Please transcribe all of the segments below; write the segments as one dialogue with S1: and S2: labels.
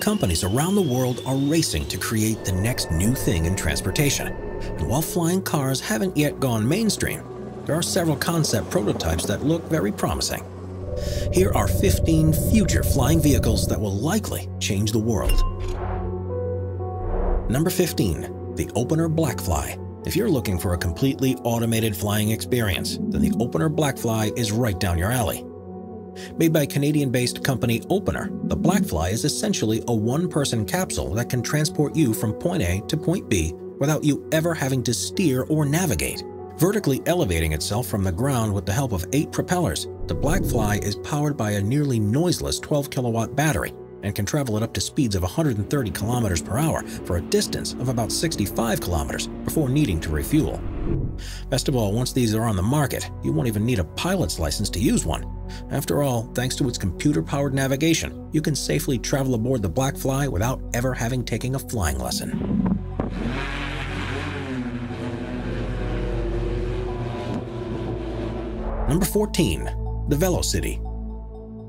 S1: companies around the world are racing to create the next new thing in transportation. And while flying cars haven't yet gone mainstream, there are several concept prototypes that look very promising. Here are 15 future flying vehicles that will likely change the world. Number 15. The Opener Blackfly. If you're looking for a completely automated flying experience, then the Opener Blackfly is right down your alley. Made by Canadian-based company Opener, the Blackfly is essentially a one-person capsule that can transport you from point A to point B without you ever having to steer or navigate. Vertically elevating itself from the ground with the help of eight propellers, the Blackfly is powered by a nearly noiseless 12 kilowatt battery and can travel at up to speeds of 130 kilometers per hour for a distance of about 65 kilometers before needing to refuel. Best of all, once these are on the market, you won't even need a pilot's license to use one. After all, thanks to its computer-powered navigation, you can safely travel aboard the Blackfly without ever having taken a flying lesson. Number 14. The VoloCity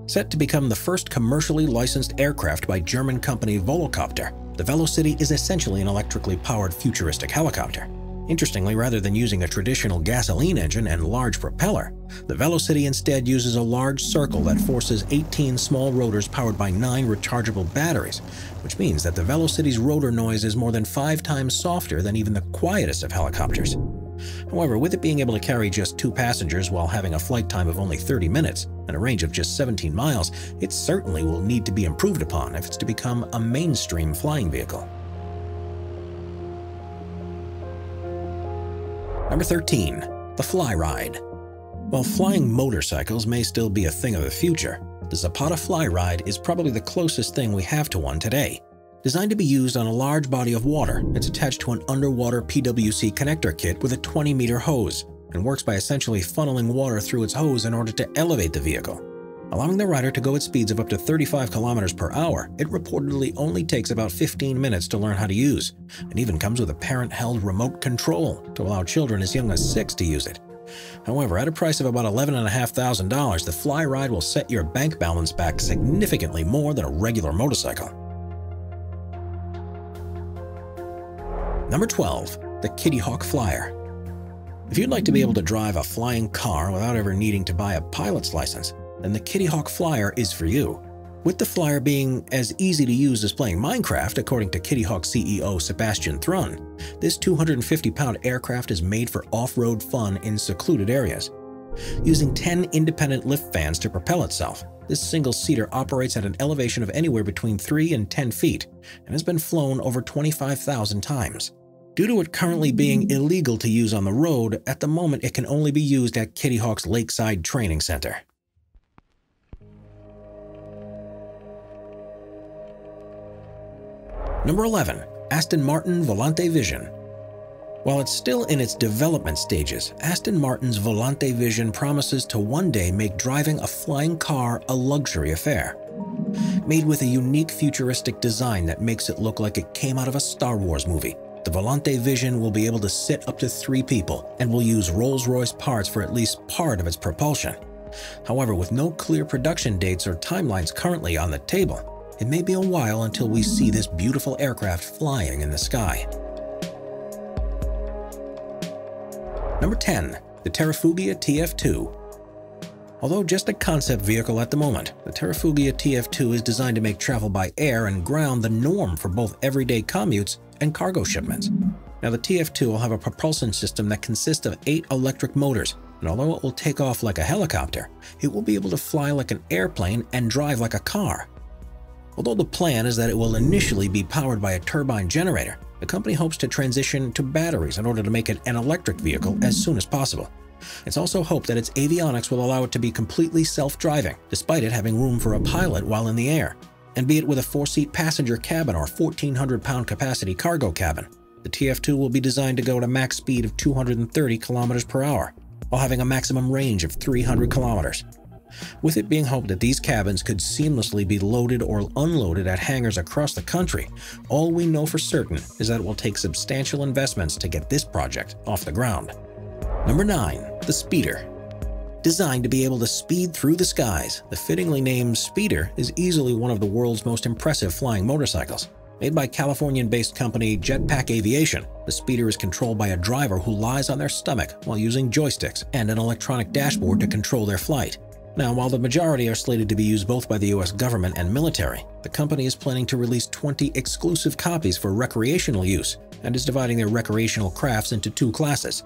S1: Set to become the first commercially licensed aircraft by German company Volocopter, the VoloCity is essentially an electrically powered futuristic helicopter. Interestingly, rather than using a traditional gasoline engine and large propeller, the VoloCity instead uses a large circle that forces 18 small rotors powered by 9 rechargeable batteries, which means that the VoloCity's rotor noise is more than 5 times softer than even the quietest of helicopters. However, with it being able to carry just two passengers while having a flight time of only 30 minutes and a range of just 17 miles, it certainly will need to be improved upon if it's to become a mainstream flying vehicle. Number 13. The Fly Ride While flying motorcycles may still be a thing of the future, the Zapata Fly Ride is probably the closest thing we have to one today. Designed to be used on a large body of water, it's attached to an underwater PWC connector kit with a 20-meter hose and works by essentially funneling water through its hose in order to elevate the vehicle. Allowing the rider to go at speeds of up to 35 kilometers per hour, it reportedly only takes about 15 minutes to learn how to use, and even comes with a parent-held remote control to allow children as young as 6 to use it. However, at a price of about $11,500, the Fly Ride will set your bank balance back significantly more than a regular motorcycle. Number 12. The Kitty Hawk Flyer If you'd like to be able to drive a flying car without ever needing to buy a pilot's license, then the Kitty Hawk Flyer is for you. With the Flyer being as easy to use as playing Minecraft, according to Kitty Hawk CEO Sebastian Thrun, this 250-pound aircraft is made for off-road fun in secluded areas. Using 10 independent lift fans to propel itself, this single-seater operates at an elevation of anywhere between 3 and 10 feet and has been flown over 25,000 times. Due to it currently being illegal to use on the road, at the moment it can only be used at Kitty Hawk's Lakeside Training Center. Number 11. Aston Martin Volante Vision While it's still in its development stages, Aston Martin's Volante Vision promises to one day make driving a flying car a luxury affair. Made with a unique futuristic design that makes it look like it came out of a Star Wars movie, the Volante Vision will be able to sit up to three people and will use Rolls-Royce parts for at least part of its propulsion. However, with no clear production dates or timelines currently on the table, it may be a while until we see this beautiful aircraft flying in the sky. Number 10. The Terrafugia TF2 Although just a concept vehicle at the moment, the Terrafugia TF2 is designed to make travel by air and ground the norm for both everyday commutes and cargo shipments. Now the TF2 will have a propulsion system that consists of eight electric motors, and although it will take off like a helicopter, it will be able to fly like an airplane and drive like a car. Although the plan is that it will initially be powered by a turbine generator, the company hopes to transition to batteries in order to make it an electric vehicle as soon as possible. It's also hoped that its avionics will allow it to be completely self-driving, despite it having room for a pilot while in the air and be it with a four-seat passenger cabin or 1,400-pound capacity cargo cabin. The TF2 will be designed to go at a max speed of 230 kilometers per hour, while having a maximum range of 300 kilometers. With it being hoped that these cabins could seamlessly be loaded or unloaded at hangars across the country, all we know for certain is that it will take substantial investments to get this project off the ground. Number 9. The Speeder Designed to be able to speed through the skies, the fittingly named Speeder is easily one of the world's most impressive flying motorcycles. Made by Californian-based company Jetpack Aviation, the Speeder is controlled by a driver who lies on their stomach while using joysticks and an electronic dashboard to control their flight. Now, while the majority are slated to be used both by the US government and military, the company is planning to release 20 exclusive copies for recreational use and is dividing their recreational crafts into two classes.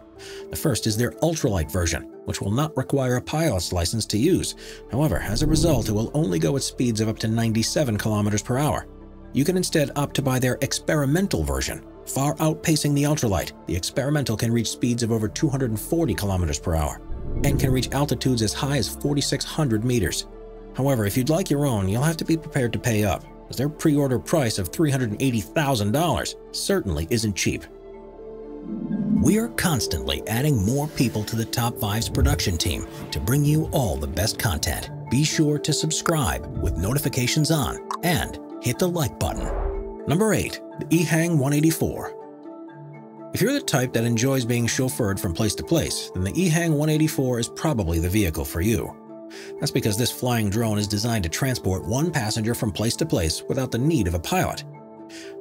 S1: The first is their ultralight version, which will not require a pilot's license to use. However, as a result, it will only go at speeds of up to 97 kilometers per hour. You can instead opt to buy their experimental version. Far outpacing the ultralight, the experimental can reach speeds of over 240 kilometers per hour and can reach altitudes as high as 4,600 meters. However, if you'd like your own, you'll have to be prepared to pay up, as their pre-order price of $380,000 certainly isn't cheap. We are constantly adding more people to the Top Fives production team to bring you all the best content. Be sure to subscribe with notifications on and hit the like button. Number 8. The EHang 184 If you're the type that enjoys being chauffeured from place to place, then the EHang 184 is probably the vehicle for you. That's because this flying drone is designed to transport one passenger from place to place without the need of a pilot.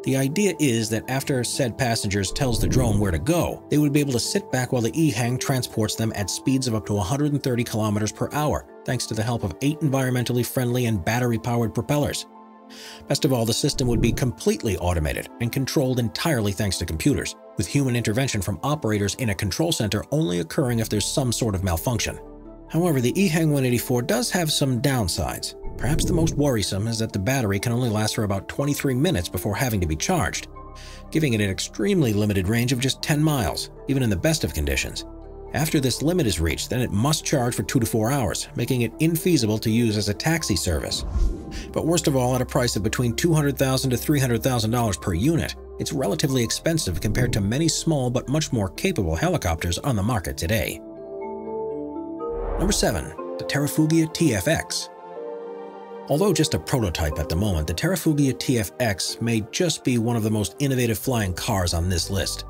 S1: The idea is that after said passengers tells the drone where to go, they would be able to sit back while the EHang transports them at speeds of up to 130 kilometers per hour, thanks to the help of eight environmentally friendly and battery-powered propellers. Best of all, the system would be completely automated and controlled entirely thanks to computers, with human intervention from operators in a control center only occurring if there's some sort of malfunction. However, the EHang 184 does have some downsides. Perhaps the most worrisome is that the battery can only last for about 23 minutes before having to be charged, giving it an extremely limited range of just 10 miles, even in the best of conditions. After this limit is reached, then it must charge for 2 to 4 hours, making it infeasible to use as a taxi service. But worst of all, at a price of between $200,000 to $300,000 per unit, it's relatively expensive compared to many small but much more capable helicopters on the market today. Number 7. The Terrafugia TFX Although just a prototype at the moment, the Terrafugia TFX may just be one of the most innovative flying cars on this list.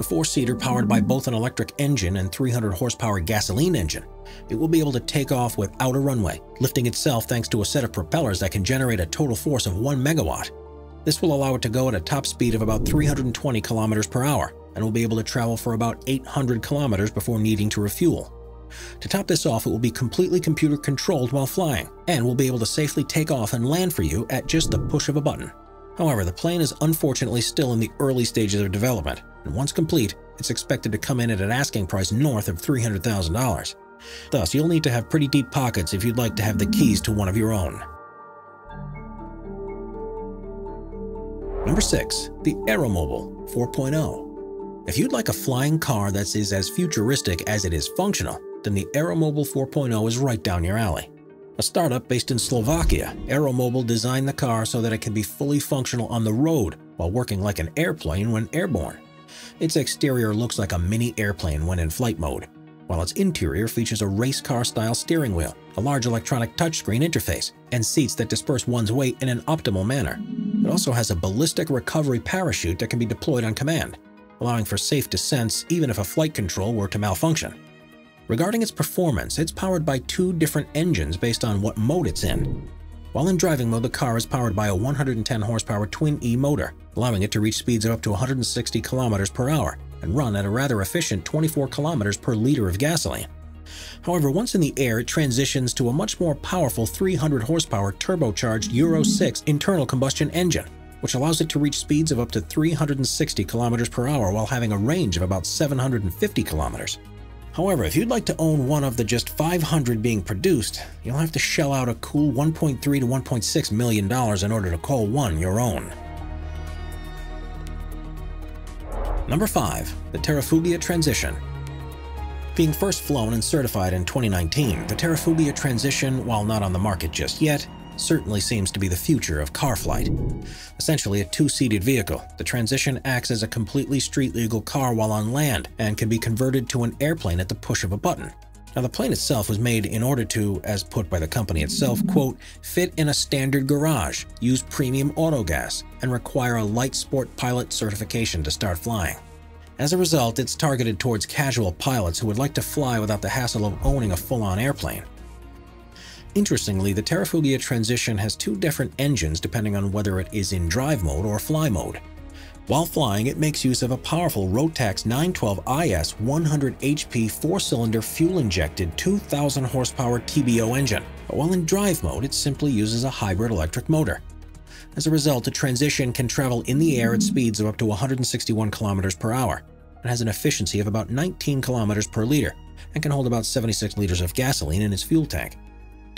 S1: The four-seater powered by both an electric engine and 300 horsepower gasoline engine, it will be able to take off without a runway, lifting itself thanks to a set of propellers that can generate a total force of 1 megawatt. This will allow it to go at a top speed of about 320 kilometers per hour and will be able to travel for about 800 kilometers before needing to refuel. To top this off, it will be completely computer controlled while flying and will be able to safely take off and land for you at just the push of a button. However, the plane is unfortunately still in the early stages of development, and once complete, it's expected to come in at an asking price north of $300,000. Thus, you'll need to have pretty deep pockets if you'd like to have the keys to one of your own. Number 6. The AeroMobil 4.0 If you'd like a flying car that is as futuristic as it is functional, then the AeroMobil 4.0 is right down your alley. A startup based in Slovakia, AeroMobil designed the car so that it can be fully functional on the road while working like an airplane when airborne. Its exterior looks like a mini airplane when in flight mode, while its interior features a race car-style steering wheel, a large electronic touchscreen interface, and seats that disperse one's weight in an optimal manner. It also has a ballistic recovery parachute that can be deployed on command, allowing for safe descents even if a flight control were to malfunction. Regarding its performance, it's powered by two different engines based on what mode it's in. While in driving mode, the car is powered by a 110 horsepower twin-E motor, allowing it to reach speeds of up to 160 kilometers per hour and run at a rather efficient 24 kilometers per liter of gasoline. However, once in the air, it transitions to a much more powerful 300 horsepower turbocharged Euro 6 internal combustion engine, which allows it to reach speeds of up to 360 kilometers per hour while having a range of about 750 kilometers. However, if you'd like to own one of the just 500 being produced, you'll have to shell out a cool 1.3 to 1.6 million dollars in order to call one your own. Number 5. The Terrafugia Transition Being first flown and certified in 2019, the Terrafugia Transition, while not on the market just yet, certainly seems to be the future of car flight. Essentially a two-seated vehicle, the Transition acts as a completely street-legal car while on land and can be converted to an airplane at the push of a button. Now, the plane itself was made in order to, as put by the company itself, quote, fit in a standard garage, use premium autogas, and require a light sport pilot certification to start flying. As a result, it's targeted towards casual pilots who would like to fly without the hassle of owning a full-on airplane. Interestingly, the Terrafugia Transition has two different engines depending on whether it is in drive mode or fly mode. While flying, it makes use of a powerful Rotax 912IS 100 HP 4-cylinder fuel-injected 2,000 horsepower TBO engine, but while in drive mode, it simply uses a hybrid electric motor. As a result, the transition can travel in the air at speeds of up to 161 km per hour. It has an efficiency of about 19 km per liter and can hold about 76 liters of gasoline in its fuel tank.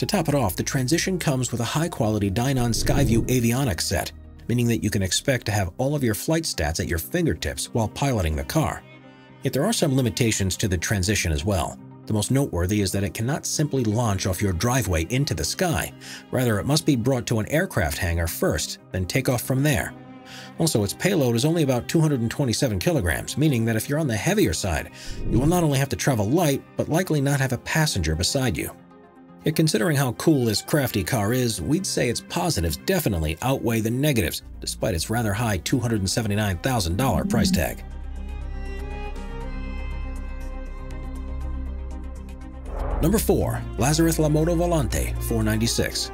S1: To top it off, the transition comes with a high-quality Dynon Skyview avionics set, meaning that you can expect to have all of your flight stats at your fingertips while piloting the car. Yet there are some limitations to the transition as well. The most noteworthy is that it cannot simply launch off your driveway into the sky. Rather, it must be brought to an aircraft hangar first, then take off from there. Also, its payload is only about 227 kilograms, meaning that if you're on the heavier side, you will not only have to travel light, but likely not have a passenger beside you. Considering how cool this crafty car is, we'd say its positives definitely outweigh the negatives, despite its rather high $279,000 price tag. Number 4. Lazareth Lamoto Volante 496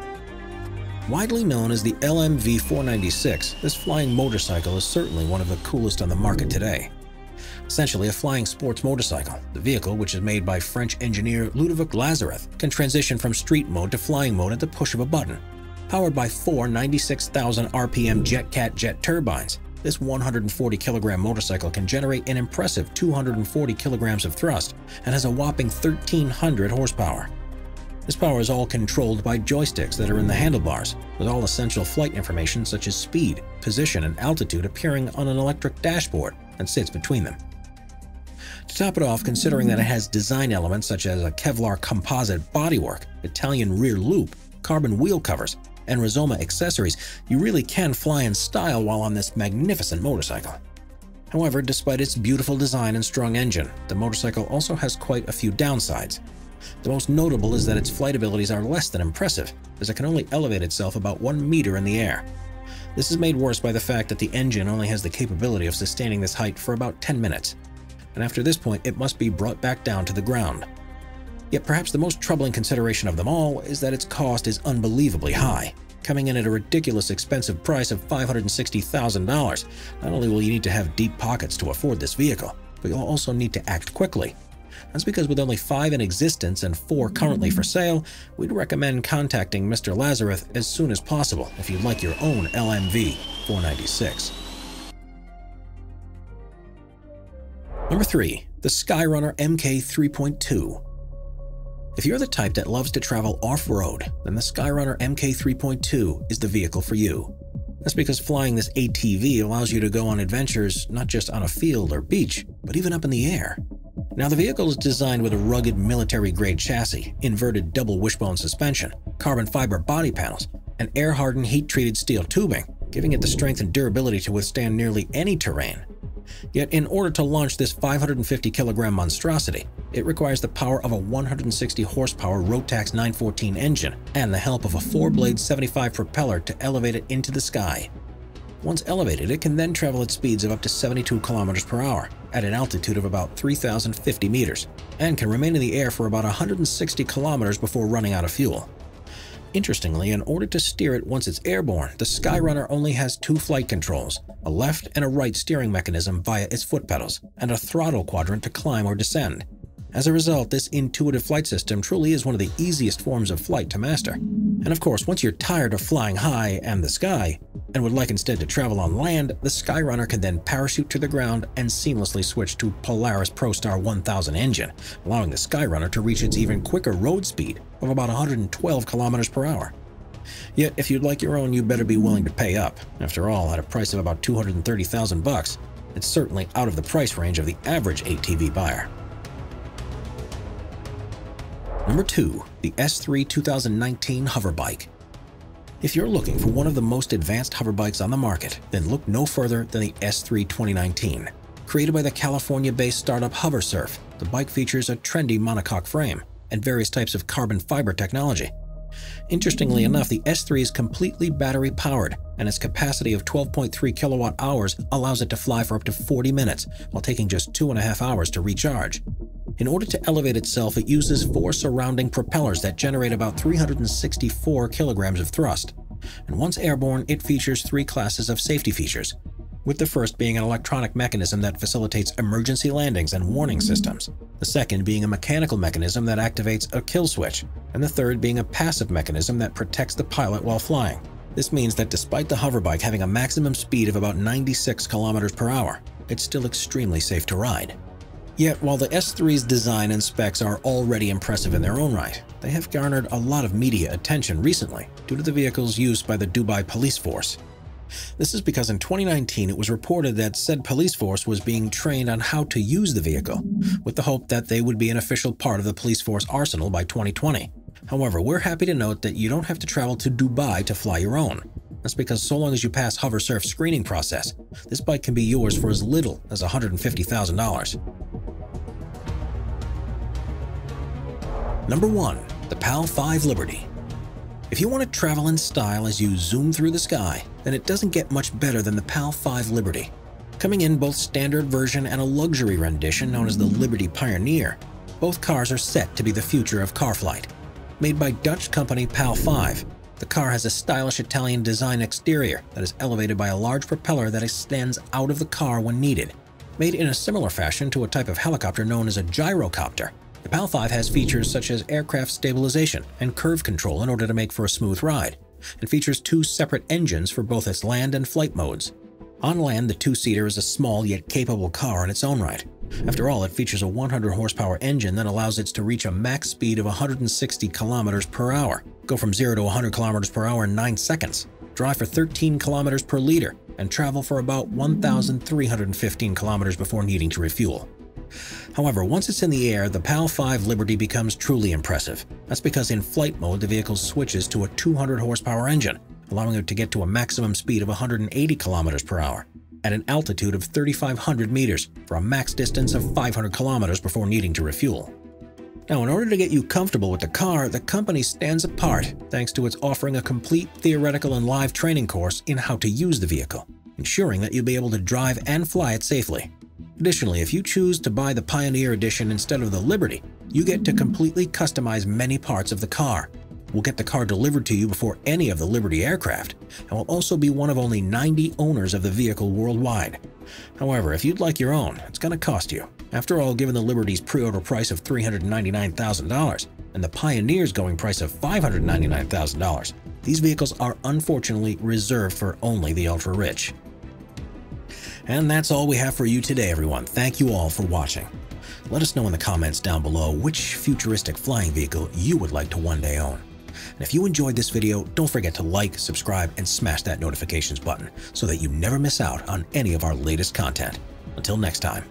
S1: Widely known as the LMV 496, this flying motorcycle is certainly one of the coolest on the market today essentially a flying sports motorcycle. The vehicle, which is made by French engineer Ludovic Lazareth, can transition from street mode to flying mode at the push of a button. Powered by four 96,000 RPM JetCat jet turbines, this 140 kilogram motorcycle can generate an impressive 240 kilograms of thrust and has a whopping 1,300 horsepower. This power is all controlled by joysticks that are in the handlebars, with all essential flight information such as speed, position, and altitude appearing on an electric dashboard that sits between them. To top it off, considering that it has design elements such as a Kevlar composite bodywork, Italian rear loop, carbon wheel covers, and Rizoma accessories, you really can fly in style while on this magnificent motorcycle. However, despite its beautiful design and strong engine, the motorcycle also has quite a few downsides. The most notable is that its flight abilities are less than impressive, as it can only elevate itself about one meter in the air. This is made worse by the fact that the engine only has the capability of sustaining this height for about 10 minutes, and after this point it must be brought back down to the ground. Yet perhaps the most troubling consideration of them all is that its cost is unbelievably high, coming in at a ridiculous expensive price of $560,000. Not only will you need to have deep pockets to afford this vehicle, but you'll also need to act quickly. That's because with only five in existence and four currently for sale, we'd recommend contacting Mr. Lazarus as soon as possible if you'd like your own LMV 496. Number 3. The Skyrunner MK 3.2 If you're the type that loves to travel off-road, then the Skyrunner MK 3.2 is the vehicle for you. That's because flying this ATV allows you to go on adventures not just on a field or beach, but even up in the air. Now the vehicle is designed with a rugged military-grade chassis, inverted double wishbone suspension, carbon fiber body panels, and air-hardened heat-treated steel tubing, giving it the strength and durability to withstand nearly any terrain. Yet in order to launch this 550 kilogram monstrosity, it requires the power of a 160 horsepower Rotax 914 engine and the help of a four-blade 75 propeller to elevate it into the sky. Once elevated, it can then travel at speeds of up to 72 kilometers per hour at an altitude of about 3,050 meters and can remain in the air for about 160 kilometers before running out of fuel. Interestingly, in order to steer it once it's airborne, the Skyrunner only has two flight controls, a left and a right steering mechanism via its foot pedals, and a throttle quadrant to climb or descend. As a result, this intuitive flight system truly is one of the easiest forms of flight to master. And of course, once you're tired of flying high and the sky, and would like instead to travel on land, the Skyrunner can then parachute to the ground and seamlessly switch to Polaris ProStar 1000 engine, allowing the Skyrunner to reach its even quicker road speed of about 112 kilometers per hour. Yet, if you'd like your own, you better be willing to pay up. After all, at a price of about 230,000 bucks, it's certainly out of the price range of the average ATV buyer. Number 2. The S3 2019 Hoverbike If you're looking for one of the most advanced hover bikes on the market, then look no further than the S3 2019. Created by the California-based startup HoverSurf, the bike features a trendy monocoque frame and various types of carbon fiber technology. Interestingly enough, the S3 is completely battery-powered and its capacity of 12.3 kilowatt hours allows it to fly for up to 40 minutes while taking just two and a half hours to recharge. In order to elevate itself, it uses four surrounding propellers that generate about 364 kilograms of thrust. And once airborne, it features three classes of safety features, with the first being an electronic mechanism that facilitates emergency landings and warning systems, the second being a mechanical mechanism that activates a kill switch, and the third being a passive mechanism that protects the pilot while flying. This means that despite the hoverbike having a maximum speed of about 96 kilometers per hour, it's still extremely safe to ride. Yet, while the S3's design and specs are already impressive in their own right, they have garnered a lot of media attention recently due to the vehicle's use by the Dubai police force. This is because in 2019 it was reported that said police force was being trained on how to use the vehicle, with the hope that they would be an official part of the police force arsenal by 2020. However, we're happy to note that you don't have to travel to Dubai to fly your own. That's because so long as you pass HoverSurf's screening process, this bike can be yours for as little as $150,000. Number 1. The PAL 5 Liberty If you want to travel in style as you zoom through the sky, then it doesn't get much better than the PAL 5 Liberty. Coming in both standard version and a luxury rendition known as the Liberty Pioneer, both cars are set to be the future of car flight. Made by Dutch company PAL 5, the car has a stylish Italian design exterior that is elevated by a large propeller that extends out of the car when needed. Made in a similar fashion to a type of helicopter known as a gyrocopter, the PAL 5 has features such as aircraft stabilization and curve control in order to make for a smooth ride, and features two separate engines for both its land and flight modes. On land, the two-seater is a small yet capable car in its own right. After all, it features a 100 horsepower engine that allows it to reach a max speed of 160 kilometers per hour, go from 0 to 100 kilometers per hour in 9 seconds, drive for 13 kilometers per liter, and travel for about 1,315 kilometers before needing to refuel. However, once it's in the air, the PAL 5 Liberty becomes truly impressive. That's because in flight mode, the vehicle switches to a 200 horsepower engine, allowing it to get to a maximum speed of 180 kilometers per hour at an altitude of 3,500 meters for a max distance of 500 kilometers before needing to refuel. Now, in order to get you comfortable with the car, the company stands apart thanks to its offering a complete theoretical and live training course in how to use the vehicle, ensuring that you'll be able to drive and fly it safely. Additionally, if you choose to buy the Pioneer Edition instead of the Liberty, you get to completely customize many parts of the car. We'll get the car delivered to you before any of the Liberty aircraft, and will also be one of only 90 owners of the vehicle worldwide. However, if you'd like your own, it's going to cost you. After all, given the Liberty's pre-order price of $399,000 and the Pioneer's going price of $599,000, these vehicles are unfortunately reserved for only the ultra-rich. And that's all we have for you today, everyone. Thank you all for watching. Let us know in the comments down below which futuristic flying vehicle you would like to one day own. And if you enjoyed this video, don't forget to like, subscribe, and smash that notifications button so that you never miss out on any of our latest content. Until next time.